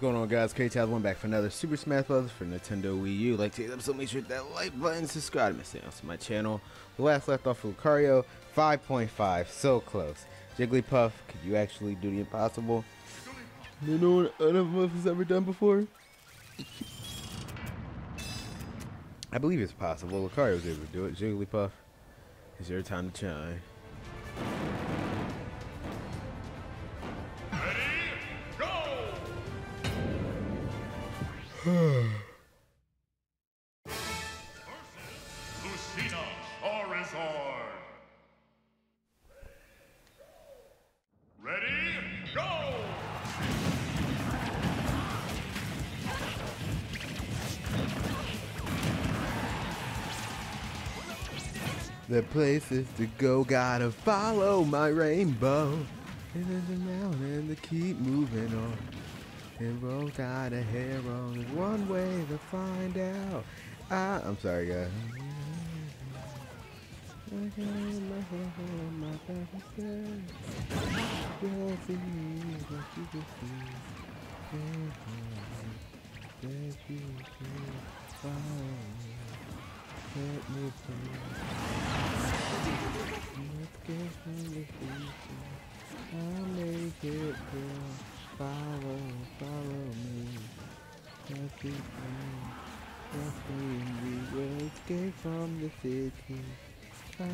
What's going on guys? K-Taz1 back for another Super Smash Bros. for Nintendo Wii U. Like to hit up so make sure that like button, subscribe to me to my channel. The last left off of Lucario, 5.5, so close. Jigglypuff, could you actually do the impossible? You know what none of us has ever done before? I believe it's possible. Lucario was able to do it. Jigglypuff, it's your time to shine. The places to go, gotta follow my rainbow. And then around and to keep moving on. Hero got a hero, there's one way to find out. I, I'm sorry, guys. We will escape from the city. Yeah.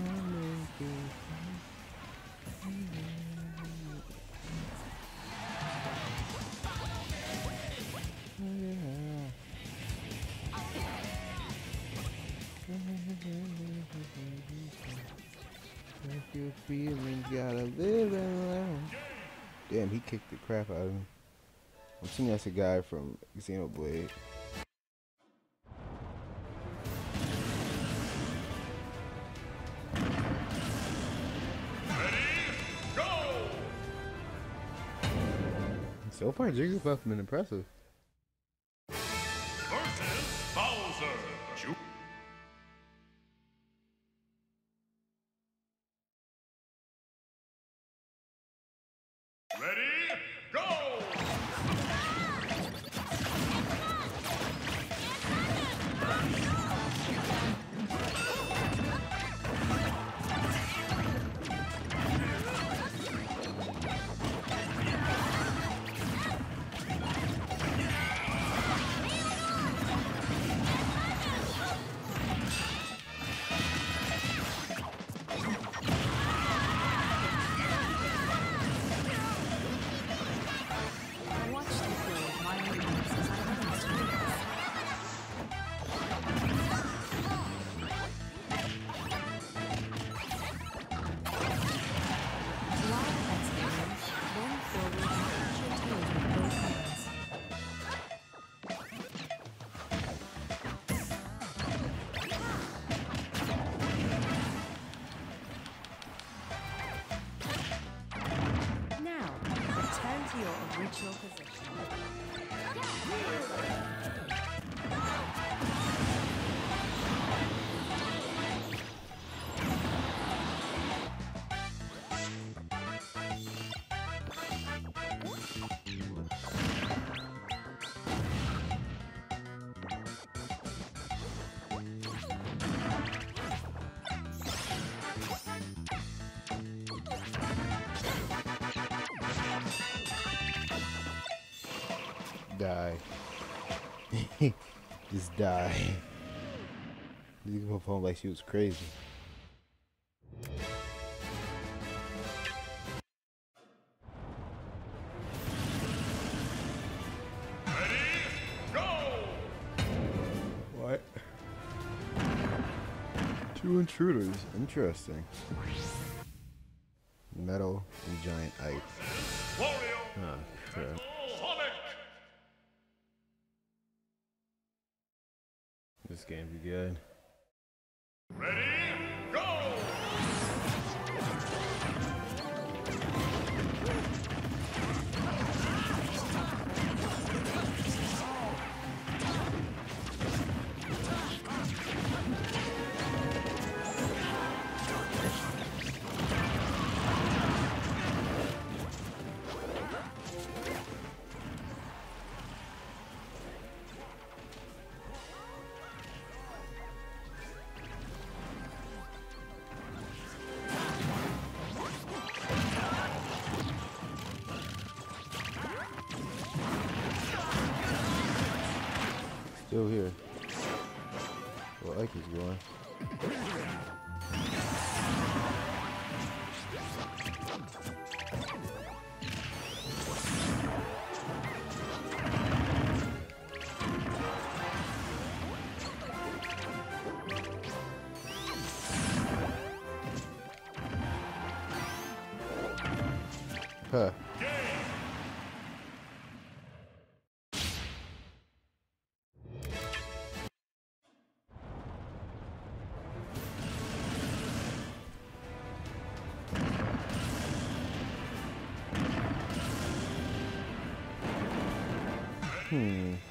If your feelings gotta live and uh, learn. Damn, he kicked the crap out of him. I'm assuming that's a guy from Xenoblade. Go! So far, Jigglypuff's been impressive. Die. Just die. Jigglypuff home like she was crazy. What? Two intruders. Interesting. Metal and giant ice. Huh. This game be good. Ready, Still here. Well, Ike is going. Hmm.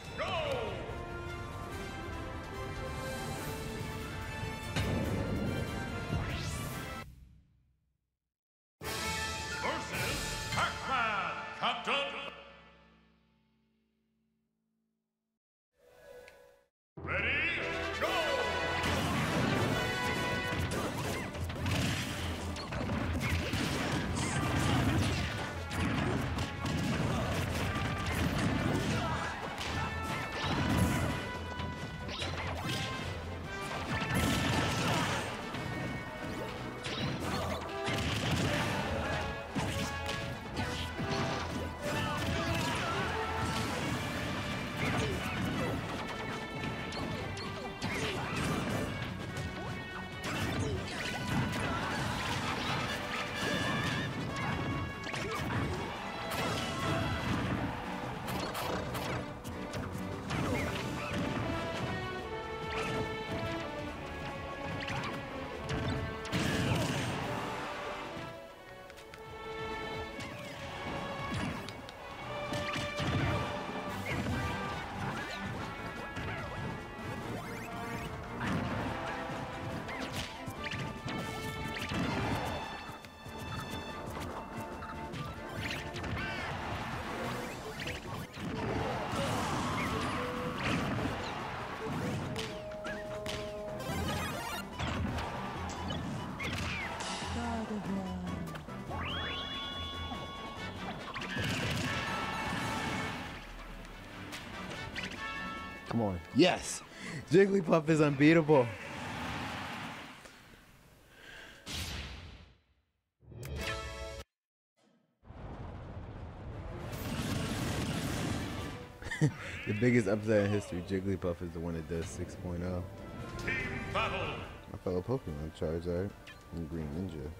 Come on. Yes! Jigglypuff is unbeatable. the biggest upset in history, Jigglypuff is the one that does 6.0. Team battle. My fellow Pokemon, Charizard and Greninja.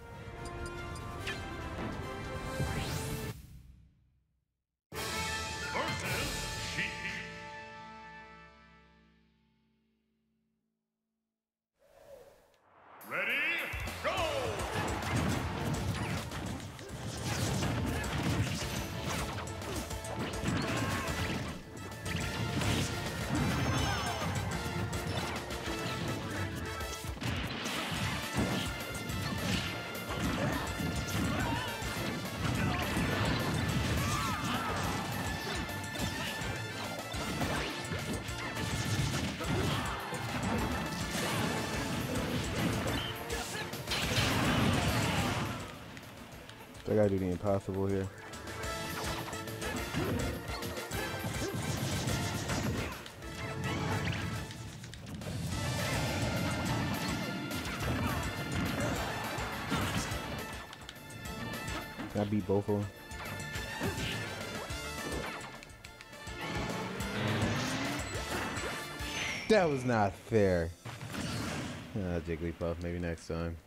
I gotta do the impossible here. I beat both of them? That was not fair. Ah, Jigglypuff, maybe next time.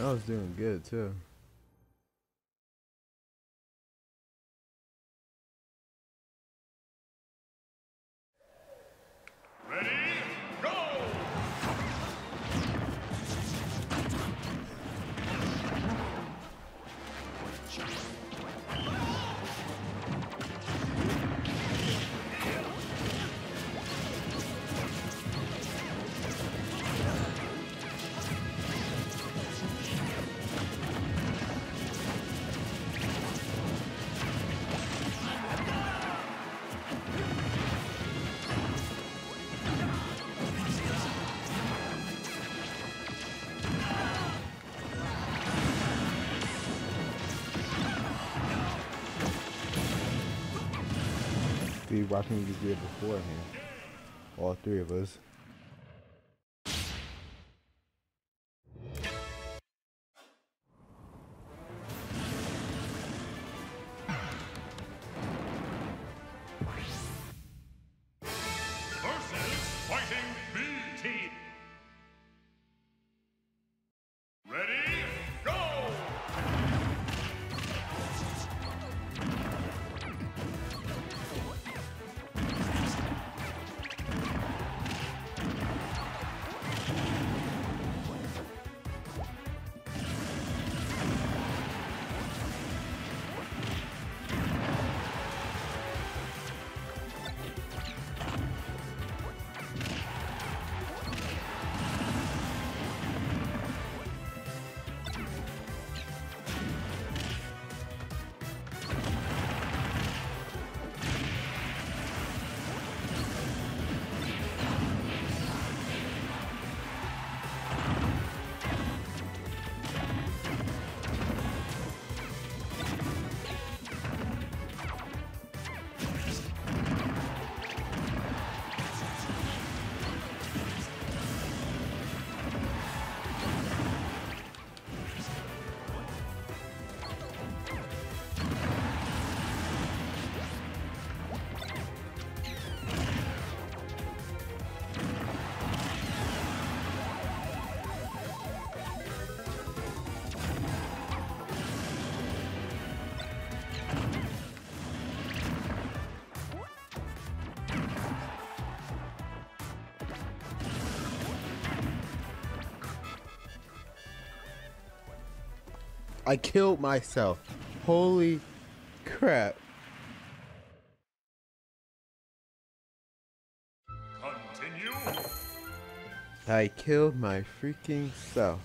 I was doing good too. Why can't we just do it beforehand? All three of us. I killed myself. Holy crap. Continue. I killed my freaking self.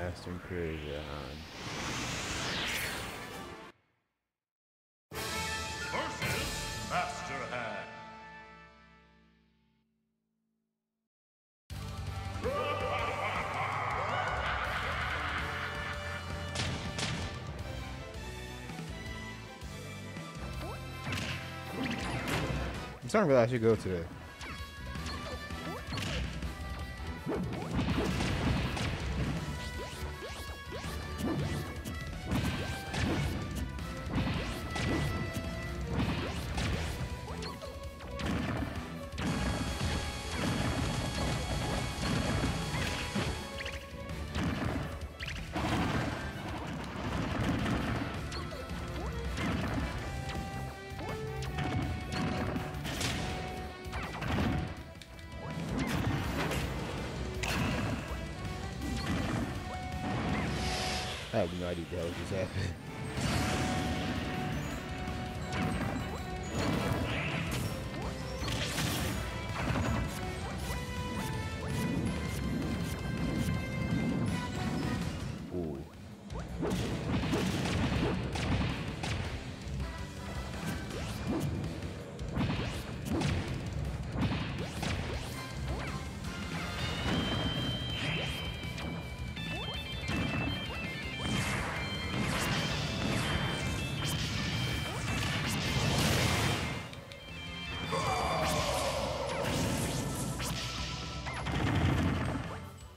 Now mastering period on. Versus Master Hand. I'm starting to realize I should go today. I have no idea what just happened.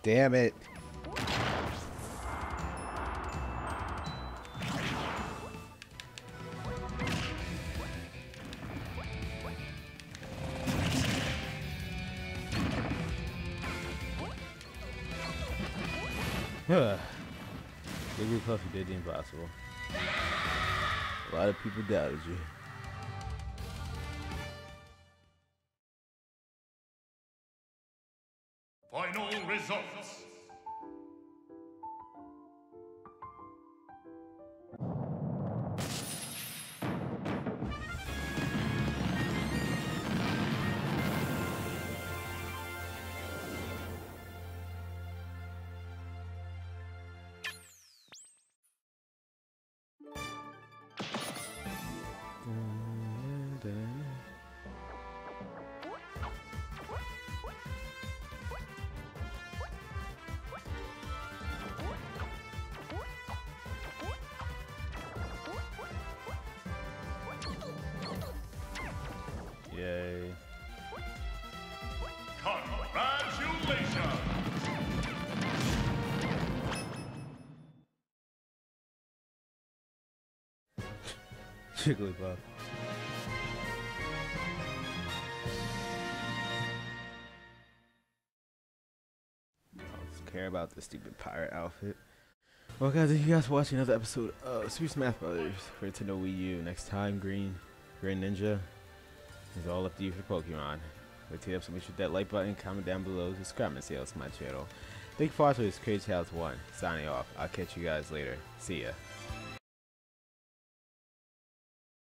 Damn it. Jigglypuff, did the impossible. A lot of people doubted you. Jigglypuff. Care about the stupid pirate outfit. Well, guys, thank you guys watching another episode of Super Smash Brothers for Nintendo Wii U. Next time, Green, Greninja is all up to you for Pokemon. Up, so make sure that like button, comment down below, subscribe and say else to my channel. Thank you for watching this Crazy House 1. Signing off. I'll catch you guys later. See ya.